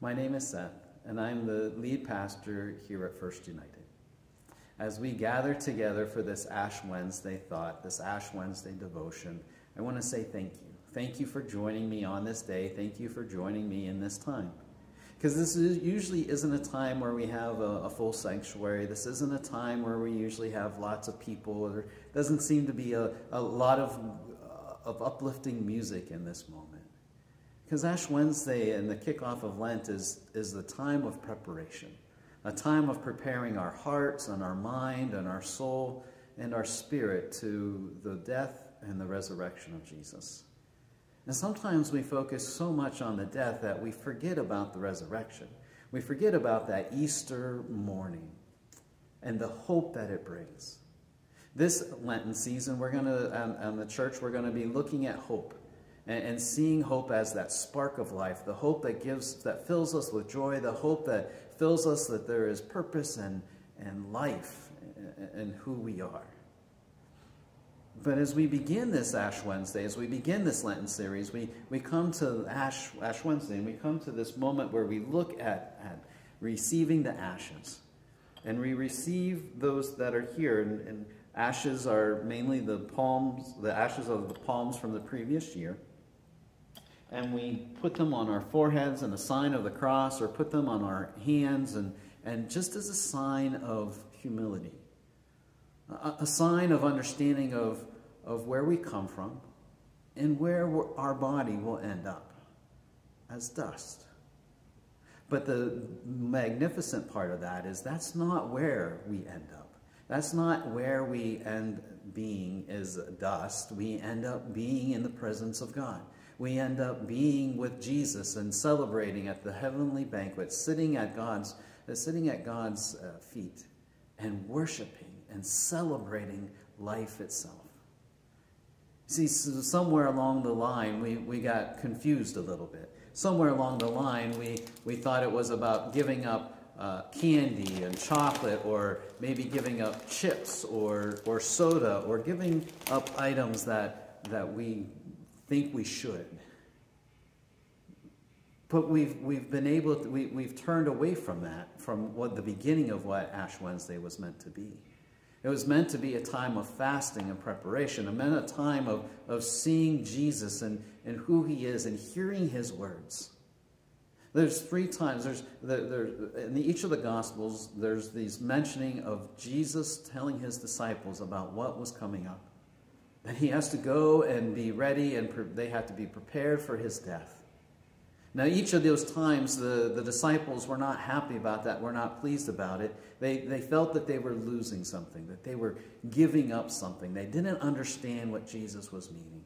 My name is Seth, and I'm the lead pastor here at First United. As we gather together for this Ash Wednesday thought, this Ash Wednesday devotion, I want to say thank you. Thank you for joining me on this day. Thank you for joining me in this time. Because this is, usually isn't a time where we have a, a, full sanctuary. This isn't a time where we usually have lots of people. There doesn't seem to be a, a lot of, uh, of uplifting music in this moment. Because Ash Wednesday and the kickoff of Lent is, is the time of preparation, a time of preparing our hearts and our mind and our soul and our spirit to the death and the resurrection of Jesus. And sometimes we focus so much on the death that we forget about the resurrection. We forget about that Easter morning and the hope that it brings. This Lenten season, we're going to, um, um, the church, we're going to be looking at hope and, and seeing hope as that spark of life, the hope that gives, that fills us with joy, the hope that fills us that there is purpose and, and life in who we are. But as we begin this Ash Wednesday, as we begin this Lenten series, we, we come to Ash, Ash Wednesday and we come to this moment where we look at, at receiving the ashes. And we receive those that are here. And, and ashes are mainly the palms, the ashes of the palms from the previous year and we put them on our foreheads and a sign of the cross or put them on our hands and, and just as a sign of humility, a, a sign of understanding of, of where we come from and where our body will end up as dust. But the magnificent part of that is that's not where we end up. That's not where we end being as dust. We end up being in the presence of God we end up being with Jesus and celebrating at the heavenly banquet, sitting at God's, uh, sitting at God's uh, feet and worshiping and celebrating life itself. See, somewhere along the line, we, we got confused a little bit. Somewhere along the line, we, we thought it was about giving up uh, candy and chocolate or maybe giving up chips or, or soda or giving up items that, that we think we should. But we've, we've been able to, we, we've turned away from that, from what the beginning of what Ash Wednesday was meant to be. It was meant to be a time of fasting and preparation. It meant a time of, of seeing Jesus and, and who he is and hearing his words. There's three times, there's, there, there, in each of the Gospels, there's these mentioning of Jesus telling his disciples about what was coming up. And he has to go and be ready, and they have to be prepared for his death. Now, each of those times, the, the disciples were not happy about that, were not pleased about it. They, they felt that they were losing something, that they were giving up something. They didn't understand what Jesus was meaning.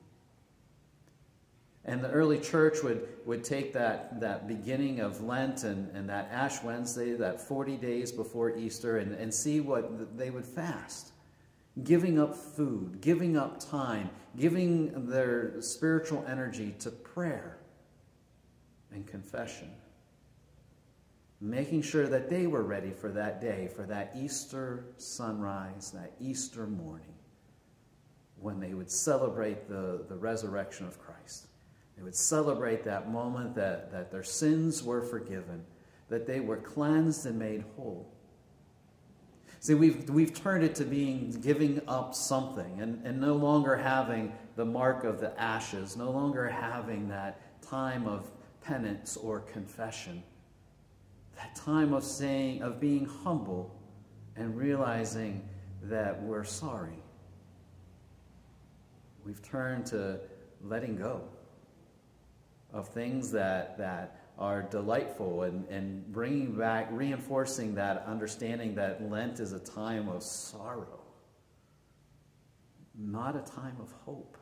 And the early church would, would take that, that beginning of Lent and, and that Ash Wednesday, that 40 days before Easter, and, and see what they would fast giving up food, giving up time, giving their spiritual energy to prayer and confession. Making sure that they were ready for that day, for that Easter sunrise, that Easter morning, when they would celebrate the, the resurrection of Christ. They would celebrate that moment that, that their sins were forgiven, that they were cleansed and made whole See, we've, we've turned it to being giving up something and, and no longer having the mark of the ashes, no longer having that time of penance or confession, that time of saying, of being humble and realizing that we're sorry. We've turned to letting go of things that, that are delightful and, and bringing back, reinforcing that understanding that Lent is a time of sorrow, not a time of hope.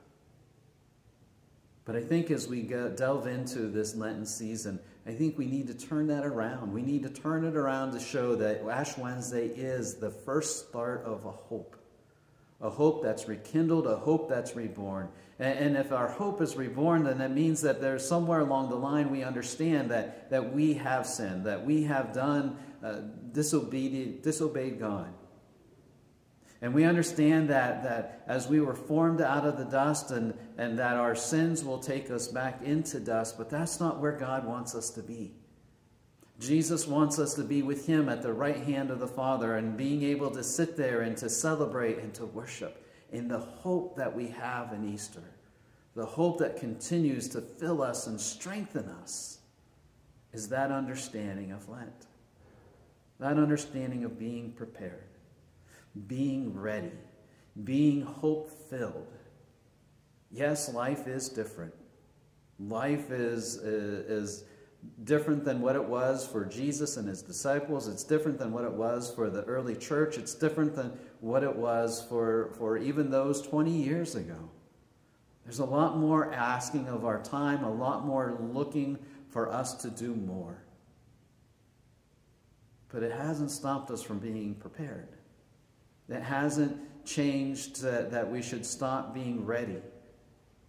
But I think as we go, delve into this Lenten season, I think we need to turn that around. We need to turn it around to show that Ash Wednesday is the first start of a hope a hope that's rekindled, a hope that's reborn. And, and, if our hope is reborn, then that means that there's somewhere along the line we understand that, that we have sinned, that we have done, uh, disobeyed, disobeyed God. And we understand that, that as we were formed out of the dust and, and that our sins will take us back into dust, but that's not where God wants us to be. Jesus wants us to be with him at the right hand of the Father and being able to sit there and to celebrate and to worship in the hope that we have in Easter, the hope that continues to fill us and strengthen us, is that understanding of Lent, that understanding of being prepared, being ready, being hope filled. Yes, life is different. Life is, is different than what it was for Jesus and his disciples. It's different than what it was for the early church. It's different than what it was for, for even those 20 years ago. There's a lot more asking of our time, a lot more looking for us to do more. But it hasn't stopped us from being prepared. It hasn't changed that, that we should stop being ready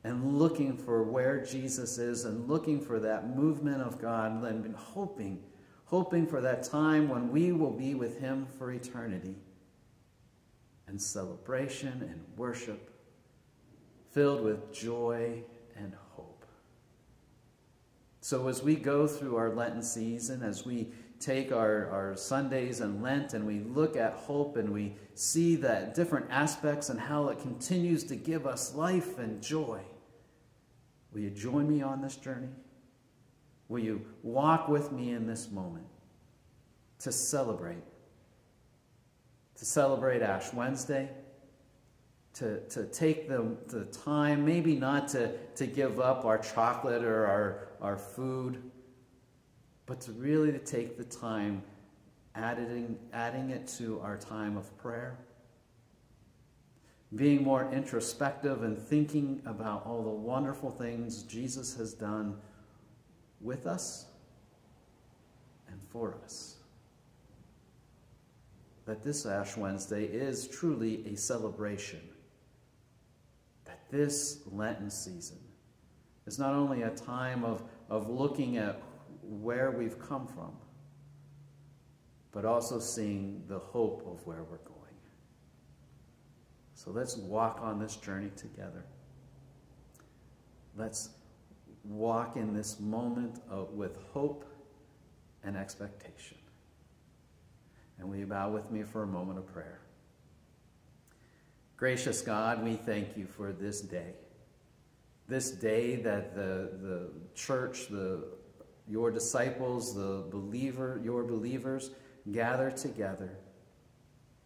and looking for where Jesus is and looking for that movement of God and hoping, hoping for that time when we will be with Him for eternity and celebration and worship filled with joy and hope. So as we go through our Lenten season, as we take our, our Sundays and Lent and we look at hope and we see that different aspects and how it continues to give us life and joy. Will you join me on this journey? Will you walk with me in this moment to celebrate? To celebrate Ash Wednesday, to, to take the, the time, maybe not to, to give up our chocolate or our, our food, but to really to take the time adding, adding it to our time of prayer being more introspective and thinking about all the wonderful things Jesus has done with us and for us. That this Ash Wednesday is truly a celebration. That this Lenten season is not only a time of, of looking at where we've come from, but also seeing the hope of where we're going. So let's walk on this journey together. Let's walk in this moment with hope and expectation. And will you bow with me for a moment of prayer? Gracious God, we thank you for this day. This day that the, the church, the, your disciples, the believer, your believers gather together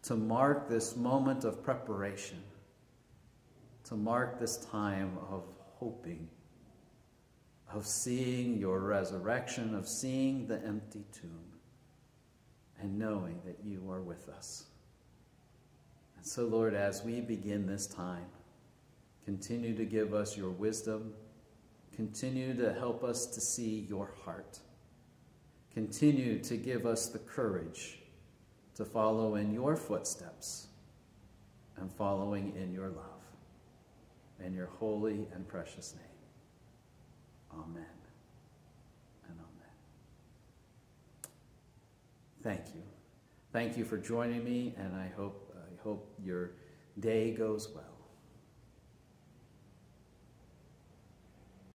to mark this moment of preparation, to mark this time of hoping, of seeing your resurrection, of seeing the empty tomb, and knowing that you are with us. And so, Lord, as we begin this time, continue to give us your wisdom, continue to help us to see your heart, continue to give us the courage to follow in your footsteps and following in your love. In your holy and precious name. Amen and amen. Thank you. Thank you for joining me, and I hope, I hope your day goes well.